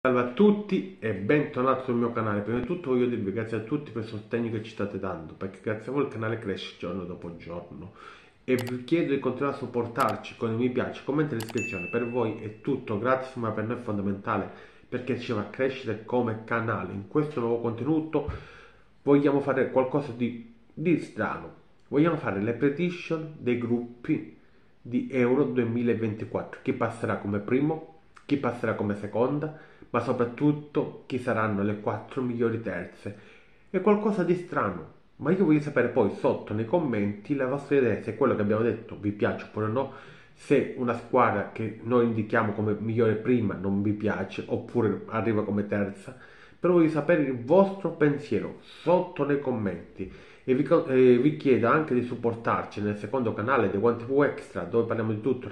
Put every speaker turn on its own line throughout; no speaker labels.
Salve a tutti e bentornati sul mio canale. Prima di tutto voglio dirvi grazie a tutti per il sostegno che ci state dando, perché grazie a voi il canale cresce giorno dopo giorno. E vi chiedo di continuare a supportarci con i mi piace, commenti e l'iscrizione. Per voi è tutto gratis, ma per noi è fondamentale perché ci va a crescere come canale. In questo nuovo contenuto vogliamo fare qualcosa di, di strano. Vogliamo fare le prediction dei gruppi di Euro 2024. Chi passerà come primo, chi passerà come seconda ma soprattutto chi saranno le quattro migliori terze. È qualcosa di strano, ma io voglio sapere poi sotto nei commenti la vostra idea, se quello che abbiamo detto vi piace oppure no, se una squadra che noi indichiamo come migliore prima non vi piace oppure arriva come terza, però voglio sapere il vostro pensiero sotto nei commenti e vi, eh, vi chiedo anche di supportarci nel secondo canale di TV Extra dove parliamo di tutto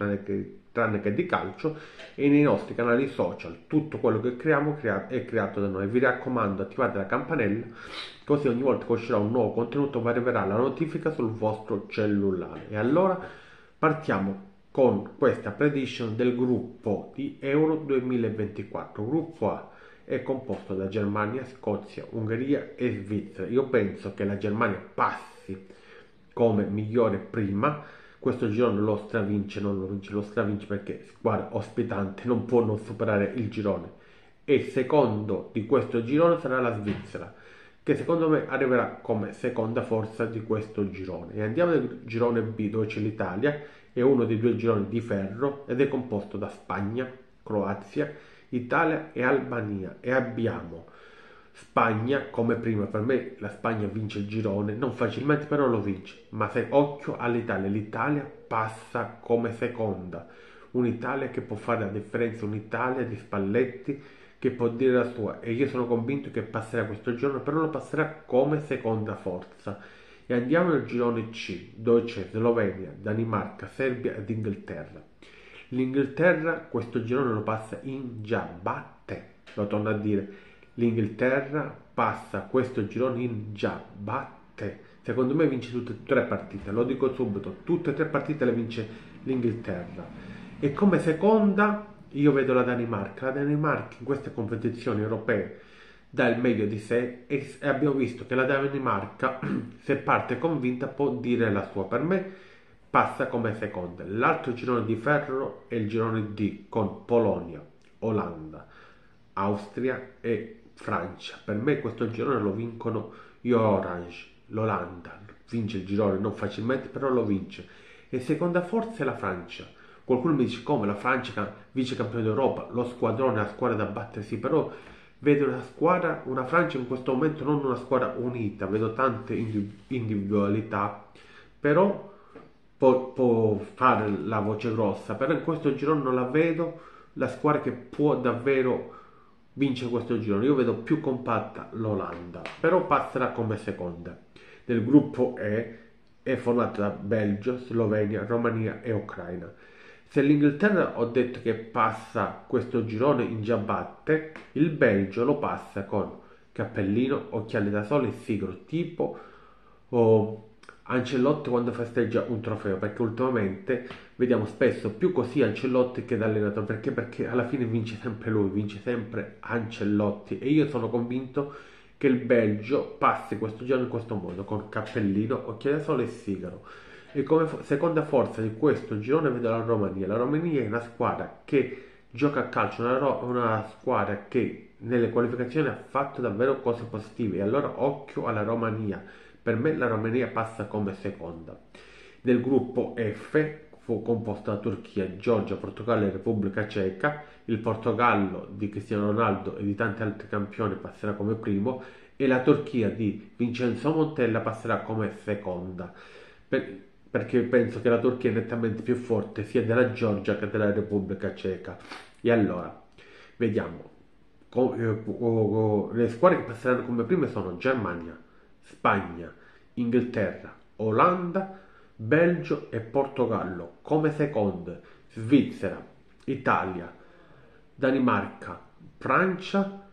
tranne che di calcio e nei nostri canali social. Tutto quello che creiamo è creato da noi. Vi raccomando attivate la campanella così ogni volta che uscirà un nuovo contenuto vi arriverà la notifica sul vostro cellulare. E allora partiamo con questa prediction del gruppo di Euro 2024 gruppo A è composto da Germania, Scozia, Ungheria e Svizzera. Io penso che la Germania passi come migliore prima, questo girone lo stravince, non lo vince, lo stravince perché squadra ospitante non può non superare il girone. E secondo di questo girone sarà la Svizzera, che secondo me arriverà come seconda forza di questo girone. E andiamo nel girone B dove c'è l'Italia, è uno dei due gironi di ferro ed è composto da Spagna, Croazia, Italia e Albania e abbiamo Spagna come prima, per me la Spagna vince il girone, non facilmente però lo vince, ma se occhio all'Italia, l'Italia passa come seconda, un'Italia che può fare la differenza, un'Italia di Spalletti che può dire la sua e io sono convinto che passerà questo giorno, però lo passerà come seconda forza. E andiamo nel girone C, dove c'è Slovenia, Danimarca, Serbia ed Inghilterra. L'Inghilterra questo girone lo passa in giabatte, lo torno a dire, l'Inghilterra passa questo girone in giabatte. Secondo me vince tutte e tre partite, lo dico subito, tutte e tre partite le vince l'Inghilterra. E come seconda io vedo la Danimarca. La Danimarca in queste competizioni europee dà il meglio di sé e abbiamo visto che la Danimarca, se parte convinta, può dire la sua. Per me passa come seconda. L'altro girone di ferro è il girone D con Polonia, Olanda, Austria e Francia. Per me questo girone lo vincono gli Orange, l'Olanda. Vince il girone non facilmente, però lo vince. E seconda forza è la Francia. Qualcuno mi dice come la Francia vice campione d'Europa, lo squadrone, la squadra da battere, sì, però vedo una squadra, una Francia in questo momento non una squadra unita, vedo tante individualità, però può, può, fare la voce grossa, però in questo girone non la vedo la squadra che può davvero vincere questo girone. Io vedo più compatta l'Olanda, però passerà come seconda. Nel gruppo E è formato da Belgio, Slovenia, Romania e Ucraina. Se l'Inghilterra ho detto che passa questo girone in giabbatte, il Belgio lo passa con cappellino, occhiali da sole sigaro tipo oh, Ancelotti quando festeggia un trofeo, perché ultimamente vediamo spesso più così Ancelotti che da allenatore, perché? Perché alla fine vince sempre lui, vince sempre Ancelotti e io sono convinto che il Belgio passi questo giorno in questo modo, con cappellino, occhiali da sole e sigaro. E come seconda forza di questo girone vedo la Romania. La Romania è una squadra che gioca a calcio, una, una squadra che nelle qualificazioni ha fatto davvero cose positive. E allora occhio alla Romania per me la Romania passa come seconda. Del gruppo F fu composto da Turchia, Georgia, Portogallo e Repubblica Ceca. Il Portogallo di Cristiano Ronaldo e di tanti altri campioni passerà come primo e la Turchia di Vincenzo Montella passerà come seconda. Per, perché penso che la Turchia è nettamente più forte sia della Georgia che della Repubblica Ceca. E allora, vediamo. Le squadre che passeranno come prime sono Germania, Spagna, Inghilterra, Olanda, Belgio e Portogallo come seconde, Svizzera, Italia, Danimarca, Francia,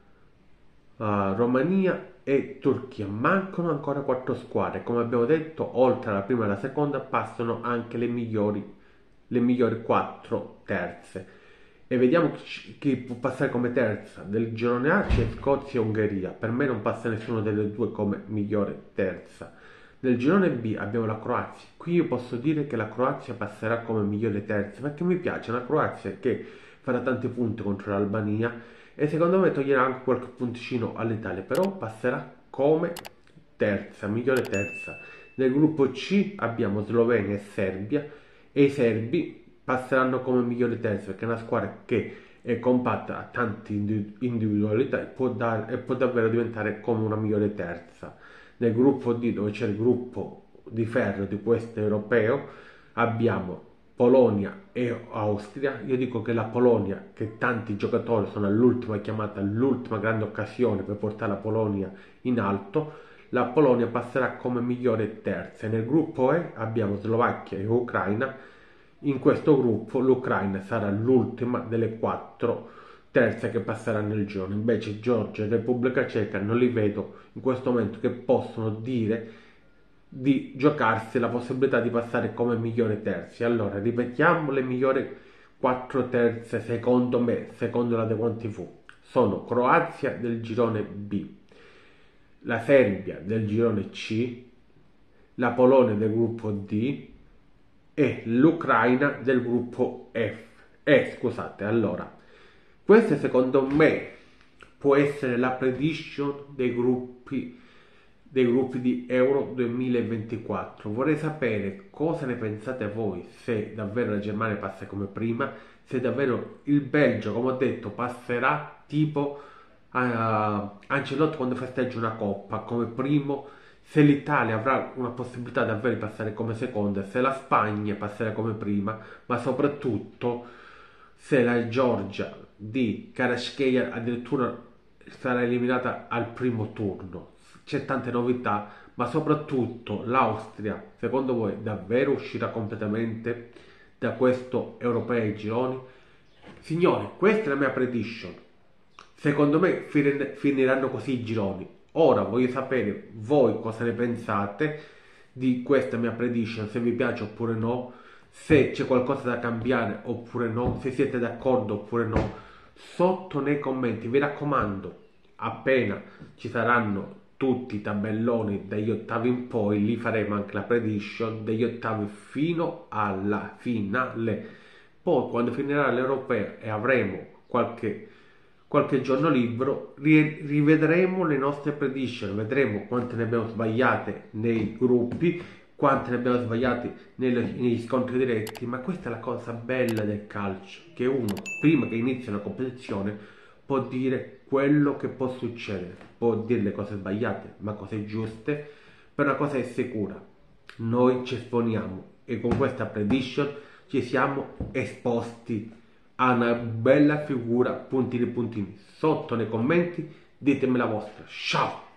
uh, Romania e Turchia. Mancano ancora quattro squadre. Come abbiamo detto, oltre alla prima e alla seconda passano anche le migliori, le migliori quattro terze. E vediamo chi, può passare come terza. Del girone A c'è Scozia e Ungheria. Per me non passa nessuno delle due come migliore terza. Nel girone B abbiamo la Croazia. Qui io posso dire che la Croazia passerà come migliore terza perché mi piace una Croazia che farà tanti punti contro l'Albania e secondo me toglierà anche qualche punticino all'Italia, però passerà come terza, migliore terza. Nel gruppo C abbiamo Slovenia e Serbia e i serbi passeranno come migliore terza perché è una squadra che è compatta a tante individualità e può, dar, e può davvero diventare come una migliore terza. Nel gruppo D, dove c'è il gruppo di ferro di questo europeo, abbiamo Polonia e Austria. Io dico che la Polonia, che tanti giocatori sono all'ultima chiamata, all'ultima grande occasione per portare la Polonia in alto, la Polonia passerà come migliore terza. Nel gruppo E abbiamo Slovacchia e Ucraina in questo gruppo l'Ucraina sarà l'ultima delle quattro terze che passeranno il giorno. Invece Georgia e Repubblica Ceca non li vedo in questo momento che possono dire di giocarsi la possibilità di passare come migliore terzi. Allora, ripetiamo le migliori quattro terze secondo me, secondo la Devon TV. Sono Croazia del girone B, la Serbia del girone C, la Polonia del gruppo D, e l'Ucraina del gruppo F. Eh, scusate, allora, questa secondo me può essere la prediction dei gruppi, dei gruppi di Euro 2024. Vorrei sapere cosa ne pensate voi, se davvero la Germania passa come prima, se davvero il Belgio, come ho detto, passerà tipo uh, Ancelotti quando festeggia una coppa come primo se l'Italia avrà una possibilità davvero di passare come seconda, se la Spagna passerà come prima, ma soprattutto se la Georgia di Karaschkeia addirittura sarà eliminata al primo turno. C'è tante novità, ma soprattutto l'Austria, secondo voi, davvero uscirà completamente da questo europeo ai gironi? Signori, questa è la mia prediction. Secondo me finiranno così i gironi Ora voglio sapere voi cosa ne pensate di questa mia prediction, se vi piace oppure no, se c'è qualcosa da cambiare oppure no, se siete d'accordo oppure no, sotto nei commenti. Vi raccomando, appena ci saranno tutti i tabelloni dagli ottavi in poi, li faremo anche la prediction degli ottavi fino alla finale. Poi quando finirà l'europeo e avremo qualche qualche giorno libero rivedremo le nostre prediction, vedremo quante ne abbiamo sbagliate nei gruppi, quante ne abbiamo sbagliate negli scontri diretti, ma questa è la cosa bella del calcio, che uno prima che inizia una competizione può dire quello che può succedere, può dire le cose sbagliate, ma cose giuste, per una cosa è sicura, noi ci esponiamo e con questa prediction ci siamo esposti ha una bella figura puntini puntini sotto nei commenti ditemi la vostra. Ciao